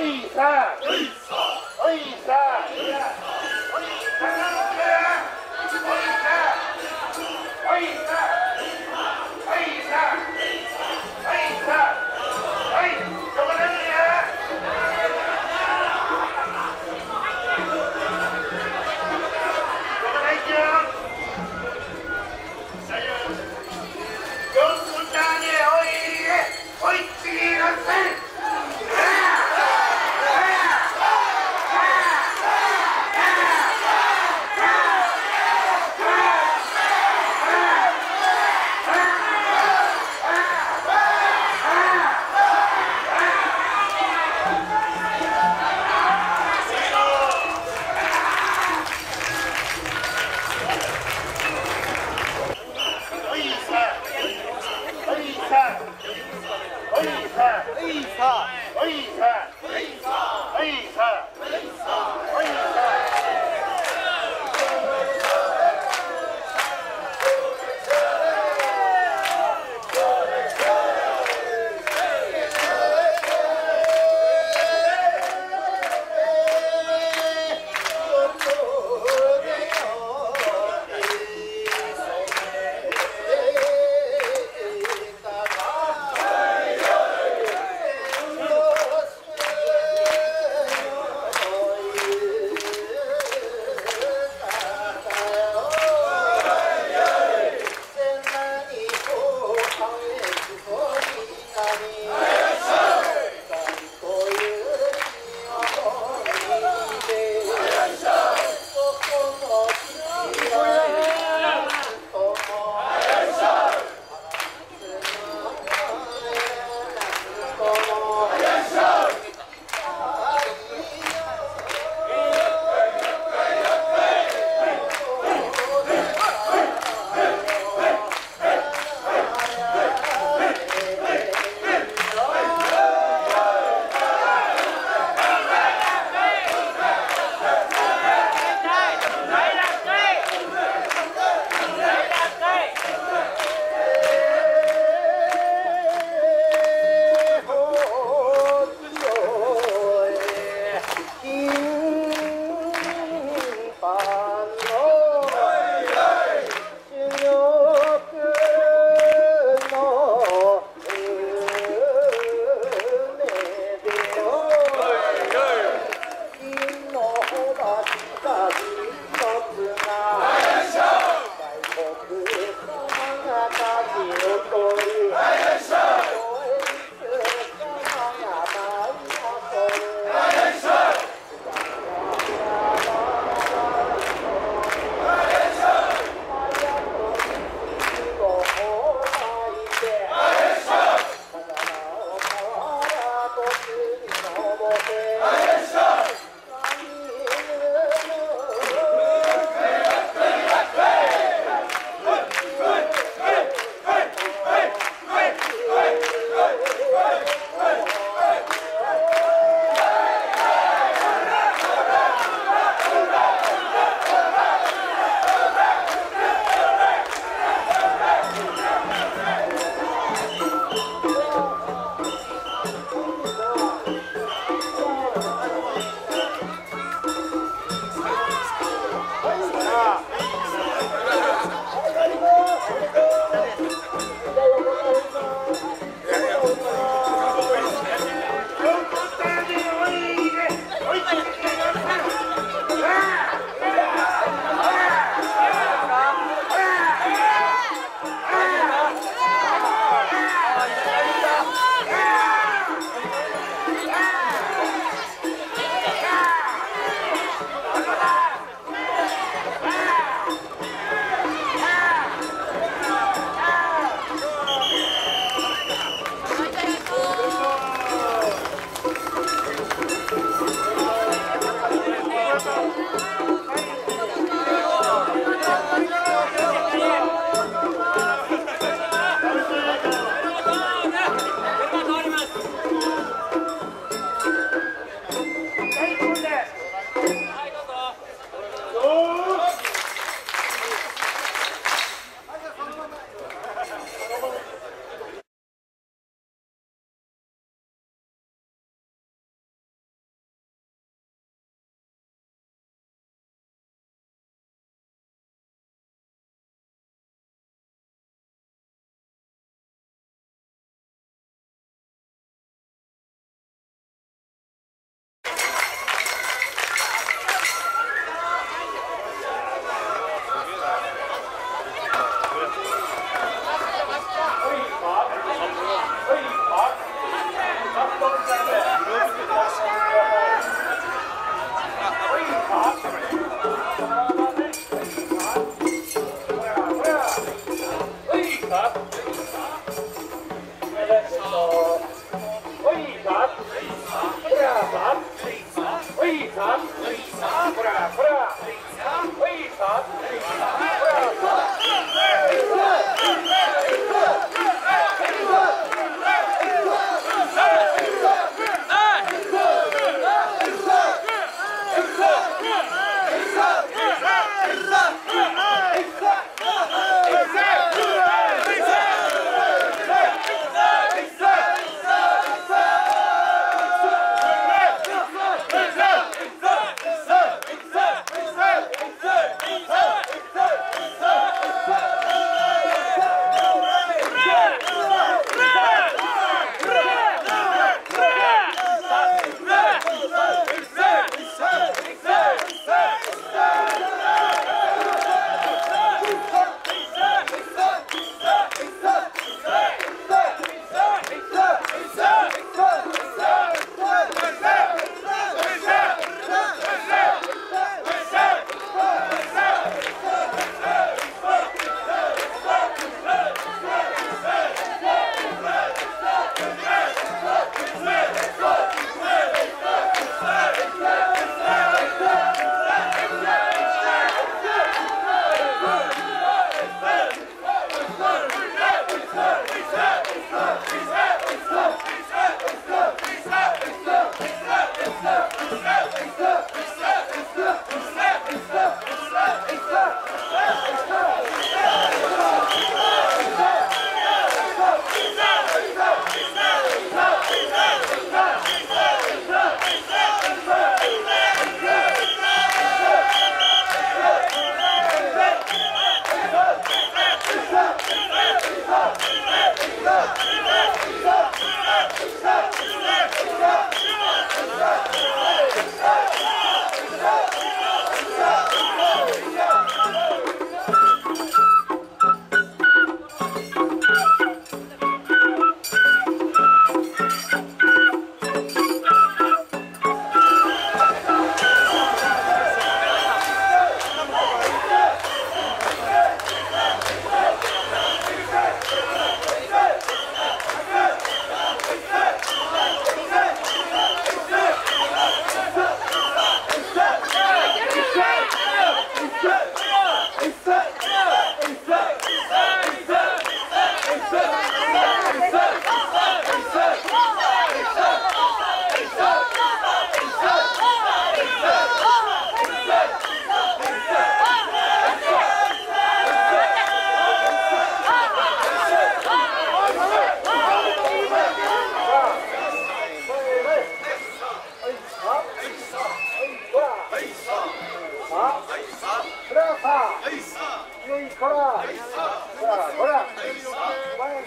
一三，一。さおいさお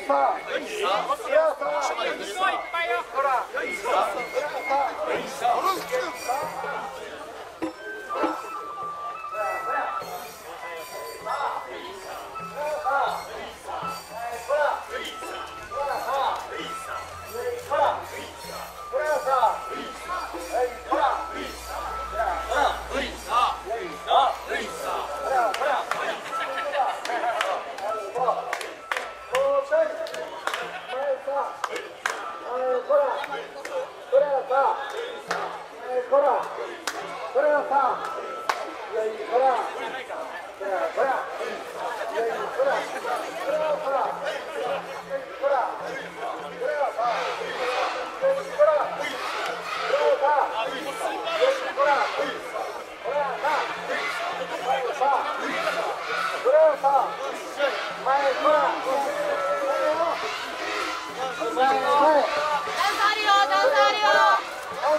よいさあ、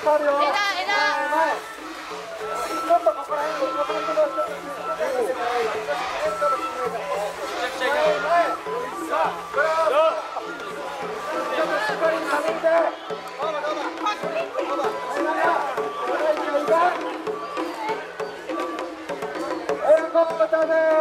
かるよ。枝枝ちょっとここら辺ちしっかりにてエアコンまたね